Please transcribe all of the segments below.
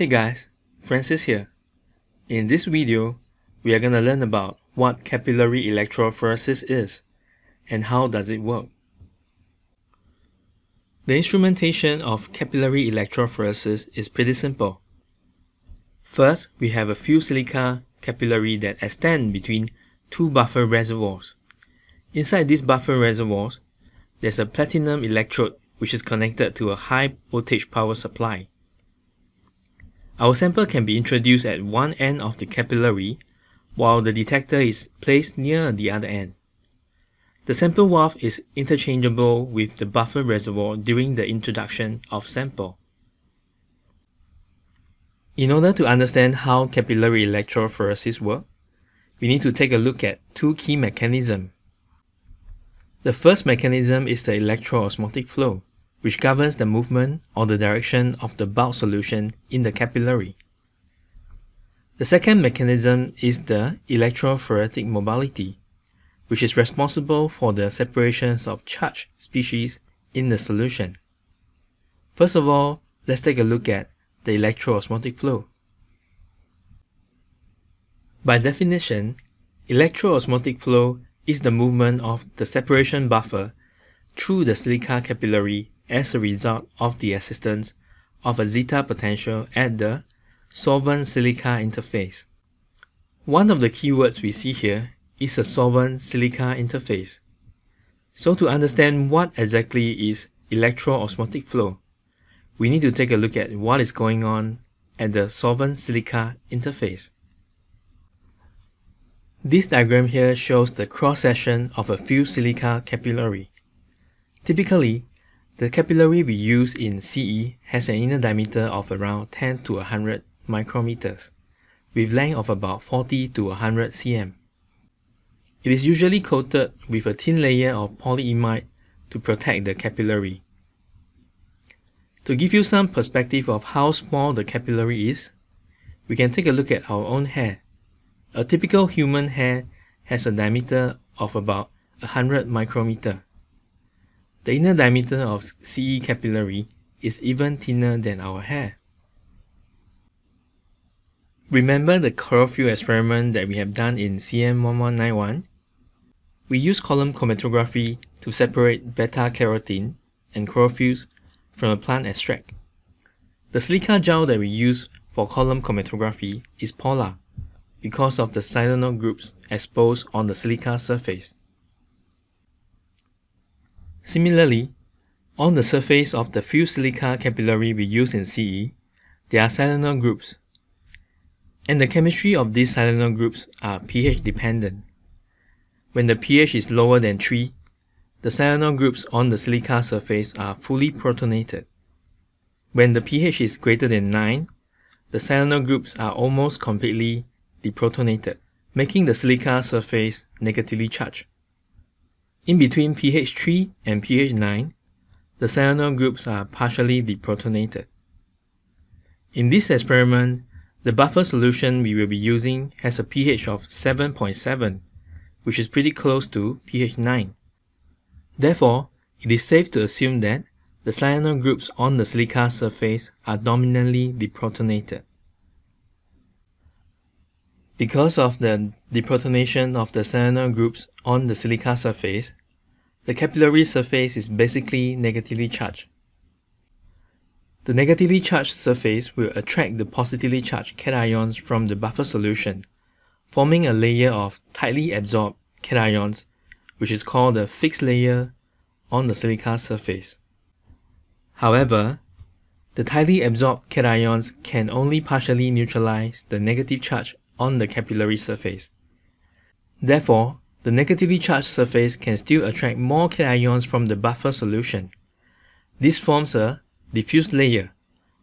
Hey guys, Francis here. In this video, we are going to learn about what capillary electrophoresis is and how does it work. The instrumentation of capillary electrophoresis is pretty simple. First, we have a fused silica capillary that extend between two buffer reservoirs. Inside these buffer reservoirs, there's a platinum electrode which is connected to a high voltage power supply. Our sample can be introduced at one end of the capillary while the detector is placed near the other end. The sample valve is interchangeable with the buffer reservoir during the introduction of sample. In order to understand how capillary electrophoresis work, we need to take a look at two key mechanisms. The first mechanism is the electroosmotic flow which governs the movement or the direction of the bulk solution in the capillary. The second mechanism is the electrophoretic mobility, which is responsible for the separations of charged species in the solution. First of all, let's take a look at the electroosmotic flow. By definition, electroosmotic flow is the movement of the separation buffer through the silica capillary as a result of the existence of a zeta potential at the solvent silica interface. One of the keywords we see here is a solvent silica interface. So to understand what exactly is electroosmotic flow, we need to take a look at what is going on at the solvent silica interface. This diagram here shows the cross-section of a fused silica capillary. Typically, the capillary we use in CE has an inner diameter of around 10 to 100 micrometers, with length of about 40 to 100 cm. It is usually coated with a thin layer of polyimide to protect the capillary. To give you some perspective of how small the capillary is, we can take a look at our own hair. A typical human hair has a diameter of about 100 micrometer. The inner diameter of CE capillary is even thinner than our hair. Remember the chlorophyll experiment that we have done in CM1191? We use column chromatography to separate beta-carotene and chlorophylls from a plant extract. The silica gel that we use for column chromatography is polar because of the silanol groups exposed on the silica surface. Similarly, on the surface of the fused silica capillary we use in CE, there are silanol groups, and the chemistry of these silanol groups are pH dependent. When the pH is lower than 3, the silanol groups on the silica surface are fully protonated. When the pH is greater than 9, the silanol groups are almost completely deprotonated, making the silica surface negatively charged. In between pH 3 and pH 9, the silanol groups are partially deprotonated. In this experiment, the buffer solution we will be using has a pH of 7.7, which is pretty close to pH 9. Therefore, it is safe to assume that the silanol groups on the silica surface are dominantly deprotonated. Because of the deprotonation of the silanol groups on the silica surface, the capillary surface is basically negatively charged. The negatively charged surface will attract the positively charged cations from the buffer solution, forming a layer of tightly absorbed cations, which is called the fixed layer on the silica surface. However, the tightly absorbed cations can only partially neutralize the negative charge on the capillary surface. Therefore, the negatively charged surface can still attract more cations from the buffer solution. This forms a diffuse layer,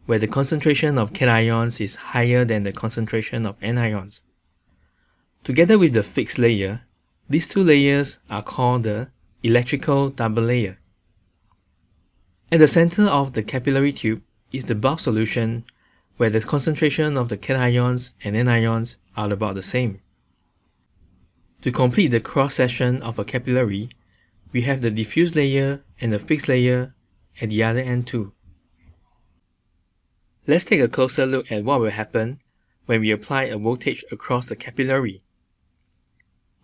where the concentration of cations is higher than the concentration of anions. Together with the fixed layer, these two layers are called the electrical double layer. At the center of the capillary tube is the bulk solution where the concentration of the cations and anions are about the same. To complete the cross-section of a capillary, we have the diffuse layer and the fixed layer at the other end too. Let's take a closer look at what will happen when we apply a voltage across the capillary.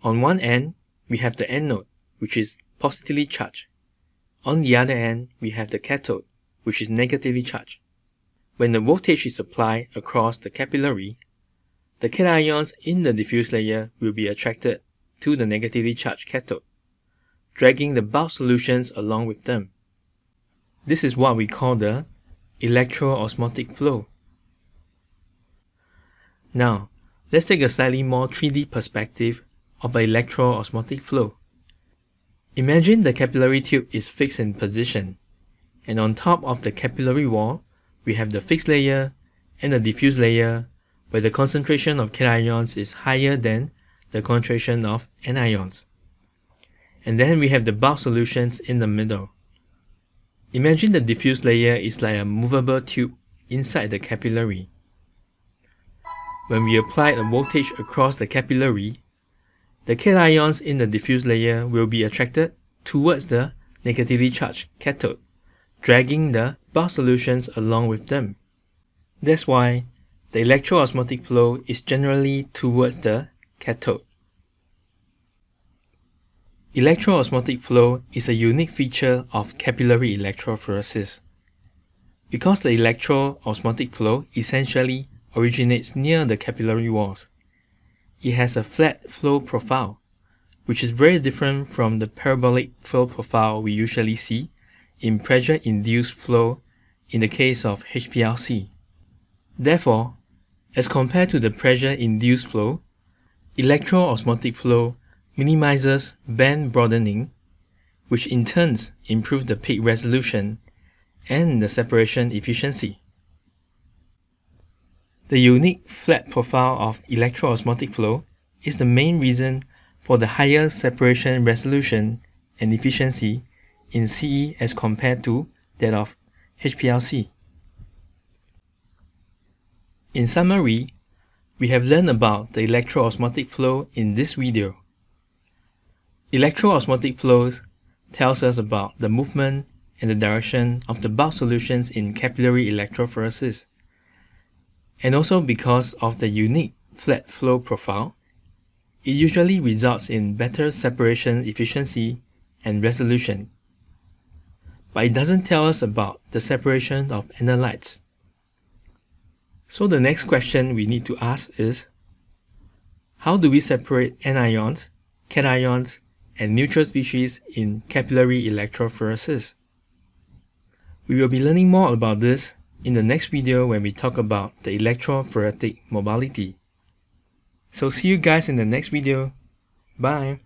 On one end, we have the anode, which is positively charged. On the other end, we have the cathode, which is negatively charged. When the voltage is applied across the capillary, the cations in the diffuse layer will be attracted to the negatively charged cathode, dragging the bulk solutions along with them. This is what we call the electroosmotic flow. Now, let's take a slightly more 3D perspective of an electroosmotic flow. Imagine the capillary tube is fixed in position, and on top of the capillary wall, we have the fixed layer and the diffuse layer where the concentration of cations is higher than the concentration of anions. And then we have the bulk solutions in the middle. Imagine the diffuse layer is like a movable tube inside the capillary. When we apply a voltage across the capillary, the cations in the diffuse layer will be attracted towards the negatively charged cathode, dragging the bulk solutions along with them. That's why the electroosmotic flow is generally towards the cathode. Electroosmotic flow is a unique feature of capillary electrophoresis. Because the electroosmotic flow essentially originates near the capillary walls, it has a flat flow profile, which is very different from the parabolic flow profile we usually see in pressure-induced flow in the case of HPLC. Therefore, as compared to the pressure-induced flow, electroosmotic flow minimizes band broadening, which in turn improves the peak resolution and the separation efficiency. The unique flat profile of electroosmotic flow is the main reason for the higher separation resolution and efficiency in CE as compared to that of HPLC. In summary, we have learned about the electroosmotic flow in this video. Electroosmotic flows tells us about the movement and the direction of the bulk solutions in capillary electrophoresis. And also because of the unique flat flow profile, it usually results in better separation efficiency and resolution. But it doesn't tell us about the separation of analytes. So the next question we need to ask is, how do we separate anions, cations, and neutral species in capillary electrophoresis. We will be learning more about this in the next video when we talk about the electrophoretic mobility. So see you guys in the next video. Bye!